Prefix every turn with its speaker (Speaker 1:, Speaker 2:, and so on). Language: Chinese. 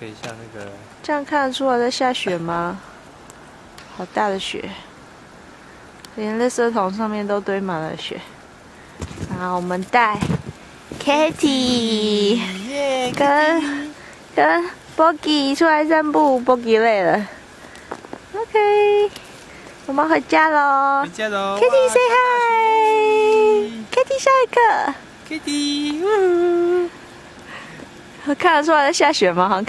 Speaker 1: 可以像那个。
Speaker 2: 这样看得出来在下雪吗？好大的雪，连垃圾桶上面都堆满了雪。啊，我们带 Kitty 跟跟 Boggy 出来散步，Boggy 累了。OK，我们回家喽。
Speaker 1: 回家喽。
Speaker 2: Kitty say hi，Kitty 下一个。
Speaker 1: Kitty，呜
Speaker 2: 看得出来在下雪吗？好像。